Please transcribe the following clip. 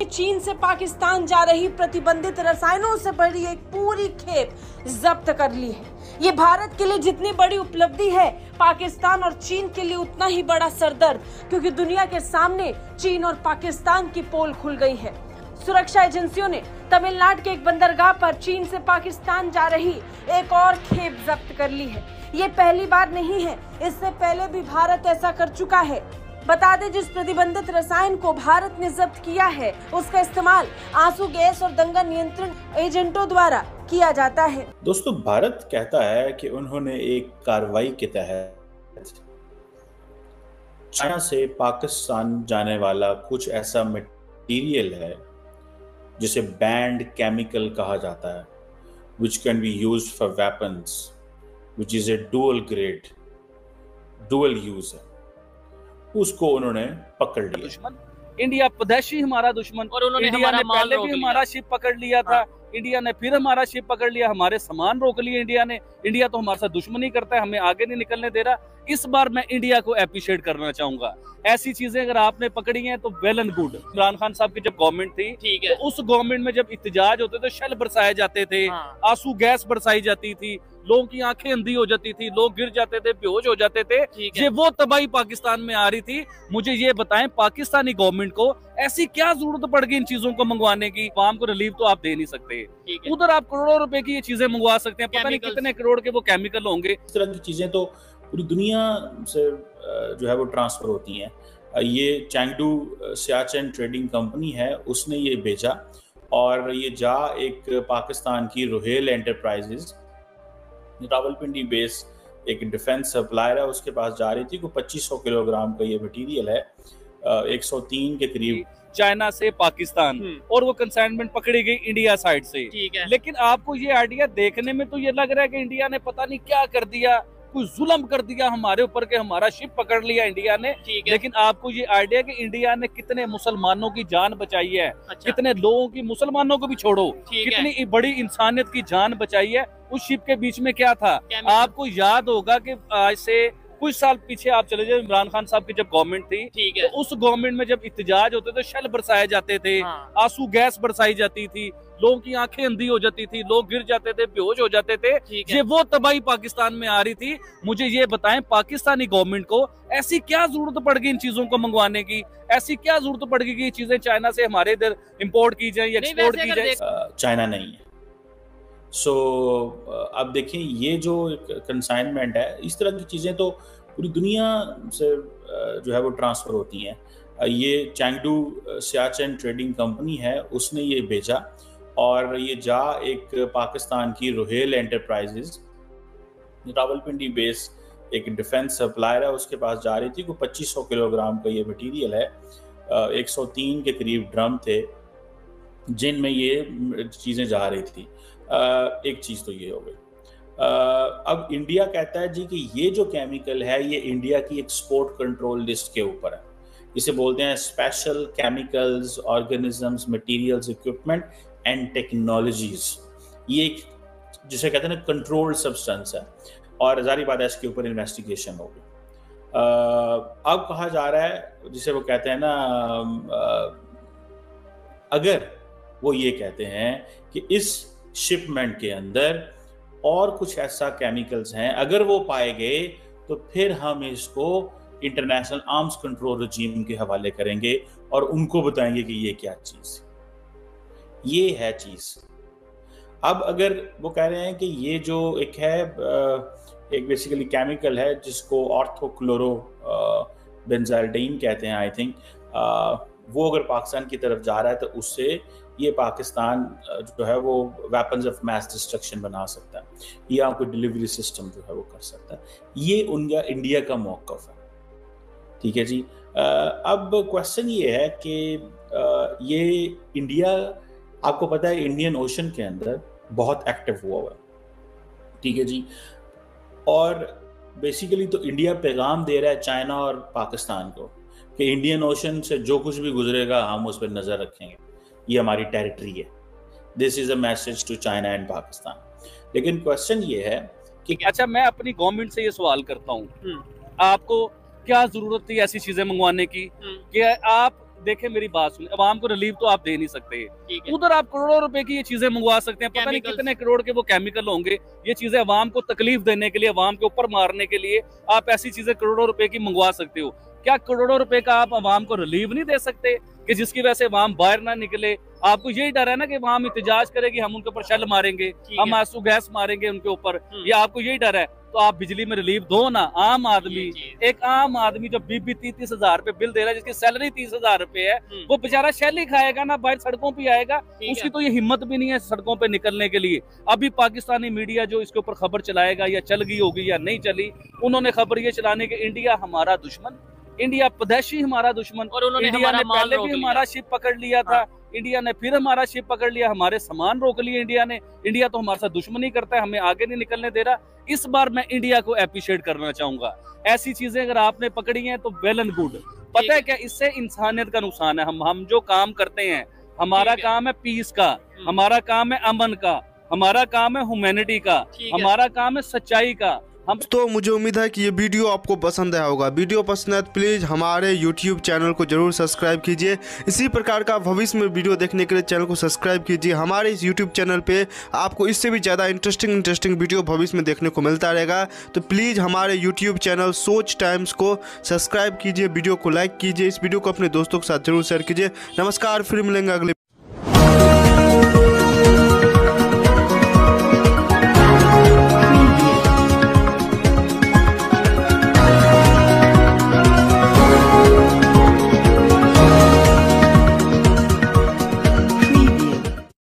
चीन से पाकिस्तान जा रही प्रतिबंधित रसायनों से भरी एक पूरी खेप जब्त कर ली है। ये भारत के लिए जितनी बड़ी उपलब्धि है, पाकिस्तान और चीन के लिए उतना ही बड़ा सरदर्द, क्योंकि दुनिया के सामने चीन और पाकिस्तान की पोल खुल गई है। सुरक्षा एजेंसियों ने तमिलनाडु के एक बंदरगाह पर चीन से पाकिस्तान जा रही एक और खेप जब्त कर ली है। ये पहली बार नहीं है, इससे पहले भी भारत ऐसा कर चुका है। बता दें, जिस प्रतिबंधित रसायन को भारत ने जब्त किया है, उसका इस्तेमाल आँसू, गैस और दंगा नियंत्रण एजेंटों द्वारा किया जाता है। दोस्तों, भारत कहता है कि उन्होंने एक कार्रवाई के तहत चाइना से पाकिस्तान जाने वाला कुछ ऐसा मटेरियल है, जिसे बैंड केमिकल कहा जाता है which can be use for weapons which is a dual grade dual use है। उसको उन्होंने पकड़ लिया। दुश्मन। इंडिया पदेशी हमारा दुश्मन। और उन्होंने इंडिया ने पहले भी हमारा शिप पकड़ लिया था। हाँ। इंडिया ने फिर हमारा शिप पकड़ लिया। हमारे सामान रोक लिए इंडिया ने। इंडिया तो हमारे साथ दुश्मनी करता है हमें आगे नहीं निकलने दे रहा। इस बार मैं इंडिया को अप्रिशिएट करना चाहूँगा। ऐसी चीज़ें अगर आपने पकड़ी हैं तो well and good Imran Khan साहब की जब गवर्नमेंट थी तो उस गवर्नमेंट में जब इतजाज होते थे शल बरसाए जाते थे। हाँ। आँसू गैस बरसाई जाती थी। लोगों की आँखें अंधी हो जाती थी लोग गिर जाते थे बेहोश हो जाते थे। ये वो तबाही पाकिस्तान में आ रही थी। मुझे ये बताएँ पाकिस्तानी गवर्नमेंट को ऐसी क्या ज़रूरत पड़ गई इन चीज़ों को मंगवाने की? आवाम को रिलीफ तो आप दे नहीं सकते। उधर आप करोड़ों रुपए की ये चीज़ें मंगवा सकते हैं। पता नहीं कितने करोड़ के वो केमिकल होंगे। इस तरह की चीज़ें तो पूरी दुनिया से जो है वो ट्रांसफ़र होती हैं। ये चैंगडू सियाचन ट्रेडिंग कंपनी है उसने ये भेजा और ये जा एक पाकिस्तान की रोहेल एंटरप्राइजेज रावलपिंडी बेस एक डिफेंस सप्लायर है उसके पास जा रही थी को 2500 किलोग्राम का ये मटेरियल है एक सौ तीन के करीब। चाइना से पाकिस्तान हम्म, और वो कंसाइनमेंट पकड़ी गई इंडिया साइड से। ठीक है। लेकिन आपको ये आइडिया देखने में तो ये लग रहा है कि इंडिया ने पता नहीं क्या कर दिया। कोई जुलम कर दिया हमारे ऊपर के हमारा शिप पकड़ लिया इंडिया ने। लेकिन आपको ये आइडिया कि इंडिया ने कितने मुसलमानों की जान बचाई है अच्छा। कितने लोगों की मुसलमानों को भी छोड़ो कितनी बड़ी इंसानियत की जान बचाई है उस शिप के बीच में क्या था? आपको याद होगा की आज से कुछ साल पीछे आप चले जाए इमरान खान साहब की जब गवर्नमेंट थी ठीक है। तो उस गवर्नमेंट में जब इतजाज होते थे शल बरसाए जाते थे हाँ। आँसू गैस बरसाई जाती थी लोगों की आँखें अंधी हो जाती थी लोग गिर जाते थे बेहोश हो जाते थे। ये वो तबाही पाकिस्तान में आ रही थी। मुझे ये बताएँ पाकिस्तानी गवर्नमेंट को ऐसी क्या ज़रूरत पड़ गई इन चीज़ों को मंगवाने की? ऐसी क्या ज़रूरत पड़ गई कि ये चीज़ें चाइना से हमारे इधर इम्पोर्ट की जाए या एक्सपोर्ट की जाए? चाइना नहीं है। सो अब देखिए ये जो कंसाइनमेंट है इस तरह की चीज़ें तो पूरी दुनिया से जो है वो ट्रांसफ़र होती हैं। ये चैंगडू सियाचन ट्रेडिंग कंपनी है उसने ये भेजा और ये जा एक पाकिस्तान की रोहेल एंटरप्राइजेज रावलपिंडी बेस एक डिफेंस सप्लायर है उसके पास जा रही थी। को 2500 किलोग्राम का ये मटेरियल है। अ, 103 के करीब ड्रम थे जिनमें ये चीज़ें जा रही थी। एक चीज़ तो ये हो गई। अब इंडिया कहता है जी कि ये जो केमिकल है, ये इंडिया की एक्सपोर्ट कंट्रोल लिस्ट के ऊपर है। इसे बोलते हैं special chemicals, organisms, materials, equipment and technologies. ये एक, जिसे कहते हैं ना कंट्रोल्ड सब्सटेंस है। और जारी बात है, इसके ऊपर इन्वेस्टिगेशन होगी। अब कहा जा रहा है, जिसे वो कहते हैं ना अगर वो ये कहते हैं कि इस शिपमेंट के अंदर और कुछ ऐसा केमिकल्स हैं। अगर वो पाए गए तो फिर हम इसको इंटरनेशनल आर्म्स कंट्रोल रजीम के हवाले करेंगे और उनको बताएँगे कि ये क्या चीज़ ये है चीज़। अब अगर वो कह रहे हैं कि ये जो एक है एक बेसिकली केमिकल है जिसको ऑर्थोक्लोरो बेंजाल्डीन कहते हैं आई थिंक वो अगर पाकिस्तान की तरफ़ जा रहा है तो उससे ये पाकिस्तान जो है वो वेपन्स ऑफ़ मैस डिस्ट्रक्शन बना सकता है। या कोई डिलीवरी सिस्टम जो है वो कर सकता है। ये उनका इंडिया का मौकफ है। ठीक है जी? अब क्वेश्चन ये है कि ये इंडिया आपको पता है इंडियन ओशन के अंदर बहुत एक्टिव हुआ हुआ है। ठीक है जी? और बेसिकली तो इंडिया पैगाम दे रहा है चाइना और पाकिस्तान को। कि इंडियन ओशन से जो कुछ भी गुजरेगा हम उस पर नज़र रखेंगे ये हमारी टेरिटरी है this is a message to China and Pakistan लेकिन क्वेश्चन ये है कि अच्छा मैं अपनी गवर्नमेंट से ये सवाल करता हूँ हम्म। आपको क्या ज़रूरत थी ऐसी चीज़ें मंगवाने की हम्म। कि आप देखें मेरी बात सुन अवाम को रिलीफ तो आप दे नहीं सकते। उधर आप करोड़ों रुपए की ये चीज़ें मंगवा सकते हैं। पता नहीं कितने करोड़ के वो केमिकल होंगे। ये चीज़ें अवाम को तकलीफ़ देने के लिए अवाम के ऊपर मारने के लिए आप ऐसी चीज़ें करोड़ों रुपए की मंगवा सकते हो। क्या करोड़ों रुपए का आप अवाम को रिलीफ नहीं दे सकते कि जिसकी वजह से अवाम बाहर ना निकले? आपको यही डर है ना कि अवाम इतजाज करेगी हम उनके ऊपर शल मारेंगे हम आँसू गैस मारेंगे उनके ऊपर। ये आपको यही डर है। तो आप बिजली में रिलीफ दो ना आम आदमी। एक आम आदमी जो बीस बीस तीस तीस हज़ार रूपए बिल दे रहा है जिसकी सैलरी तीस हज़ार रूपए है हम्म। वो बेचारा शैली खाएगा ना बाहर सड़कों पे आएगा उसकी तो ये हिम्मत भी नहीं है सड़कों पे निकलने के लिए। अभी पाकिस्तानी मीडिया जो इसके ऊपर खबर चलाएगा या चल गई होगी या नहीं चली उन्होंने खबर ये चलाने की इंडिया हमारा दुश्मन। इंडिया पदेशी हमारा दुश्मन और उन्होंने इंडिया ने पहले भी हमारा शिप पकड़ लिया था इंडिया ने फिर हमारा शिप पकड़ लिया हमारे सामान रोक लिए इंडिया ने। इंडिया तो हमारे साथ दुश्मनी करता है हमें आगे नहीं निकलने दे रहा। इस बार मैं इंडिया को अप्रिशिएट करना चाहूँगा। ऐसी चीज़ें अगर आपने पकड़ी हैं तो वेल एंड गुड पता है क्या इससे इंसानियत का नुकसान है। हम हम जो काम करते हैं हमारा काम है पीस का हमारा काम है अमन का हमारा काम है ह्यूमैनिटी का हमारा काम है सच्चाई का। हम तो मुझे उम्मीद है कि ये वीडियो आपको पसंद आया होगा। वीडियो पसंद है तो प्लीज़ हमारे यूट्यूब चैनल को ज़रूर सब्सक्राइब कीजिए। इसी प्रकार का भविष्य में वीडियो देखने के लिए चैनल को सब्सक्राइब कीजिए। हमारे इस यूट्यूब चैनल पे आपको इससे भी ज़्यादा इंटरेस्टिंग इंटरेस्टिंग वीडियो भविष्य में देखने को मिलता रहेगा। तो प्लीज़ हमारे यूट्यूब चैनल सोच टाइम्स को सब्सक्राइब कीजिए, वीडियो को लाइक कीजिए। इस वीडियो को अपने दोस्तों के साथ ज़रूर शेयर कीजिए। नमस्कार, फिर मिलेंगे अगले